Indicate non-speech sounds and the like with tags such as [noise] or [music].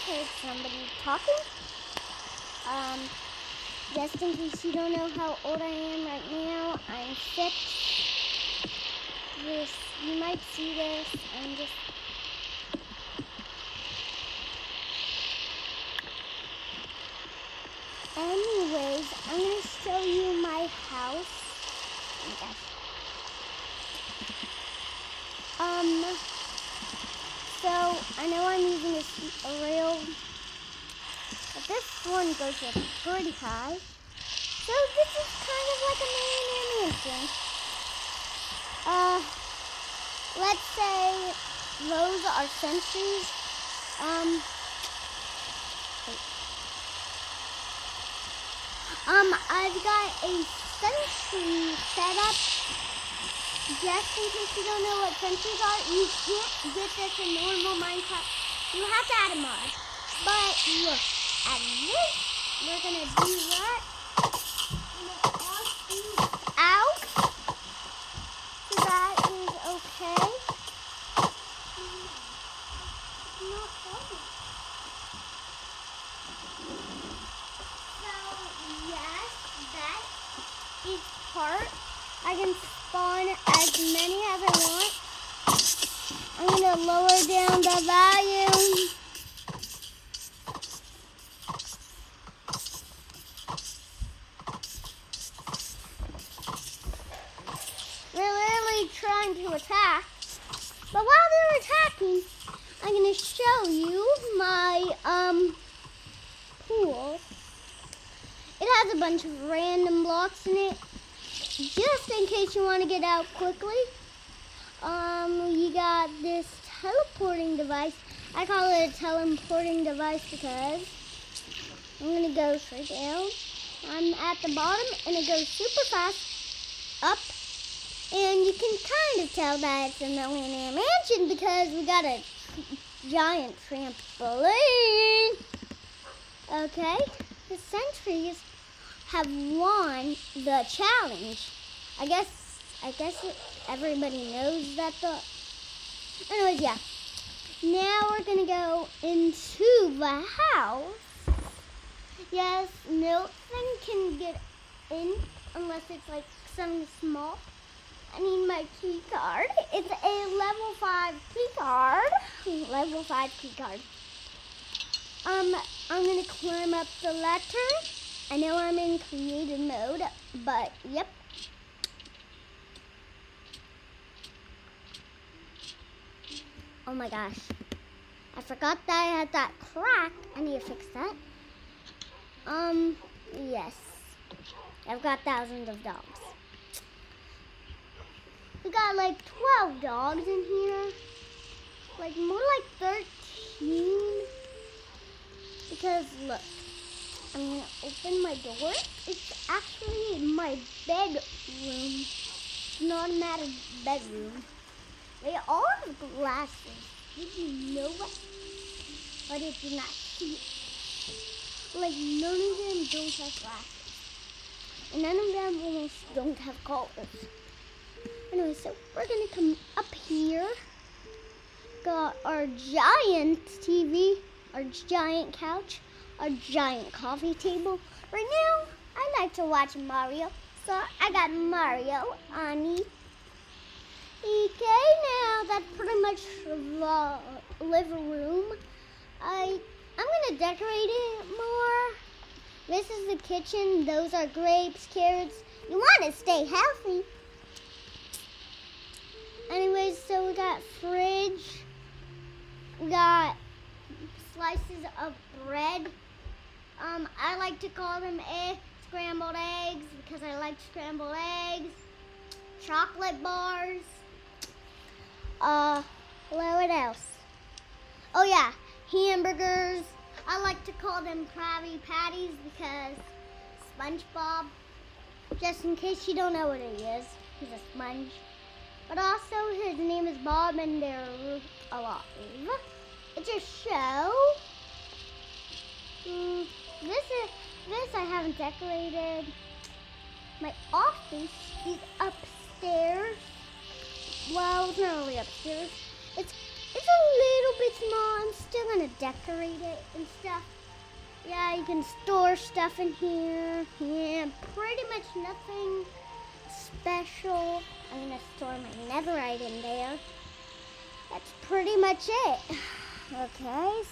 heard somebody talking. Um, just in case you don't know how old I am right now, I'm six. This, you might see this. I'm just. Anyways, I'm gonna show you my house. Gosh. Um, so I know I'm using a, a but this one goes up pretty high. So this is kind of like a millionaire mansion. Uh, let's say those are sentries. Um, um, I've got a sentry set up just in case you don't know what sentries are, you can't get this in normal Minecraft. You have to add a mod. But look at this. We're gonna do that. Out. That is okay. So yes, that is part. I can spawn as many as I want. I'm gonna lower down the to attack. But while they're attacking, I'm gonna show you my um pool. It has a bunch of random blocks in it just in case you want to get out quickly. Um, you got this teleporting device. I call it a teleporting device because I'm gonna go straight down. I'm at the bottom and it goes super fast up. Can kind of tell that it's a millionaire mansion because we got a giant trampoline. Okay, the sentries have won the challenge. I guess I guess everybody knows that the. Anyways, yeah. Now we're gonna go into the house. Yes, Milton can get in unless it's like something small. I need my key card. It's a level five key card. Level five key card. Um, I'm gonna climb up the ladder. I know I'm in creative mode, but yep. Oh my gosh. I forgot that I had that crack. I need to fix that. Um, yes. I've got thousands of dogs. We got like 12 dogs in here. Like more like 13. Because look. I'm gonna open my door. It's actually my bedroom. It's not a matter bedroom. They all have glasses. Did you know that? But you not see? Like none of them don't have glasses. And none of them almost don't have collars. Anyway, so we're gonna come up here. Got our giant TV, our giant couch our giant coffee table. Right now, I like to watch Mario, so I got Mario on Okay, now that's pretty much the living room. I I'm gonna decorate it more. This is the kitchen. Those are grapes, carrots. You want to stay healthy. Anyways, so we got fridge. We got slices of bread. Um, I like to call them egg, scrambled eggs because I like scrambled eggs. Chocolate bars. Uh, what else? Oh yeah, hamburgers. I like to call them Krabby Patties because SpongeBob. Just in case you don't know what he is, he's a sponge. But also his name is Bob and they're alive. It's a show. Mm, this is this I haven't decorated. My office is upstairs. Well, it's not really upstairs. It's It's a little bit small. I'm still gonna decorate it and stuff. Yeah, you can store stuff in here. Yeah, pretty much nothing special. I'm gonna store my netherite in there. That's pretty much it. [sighs] Okay,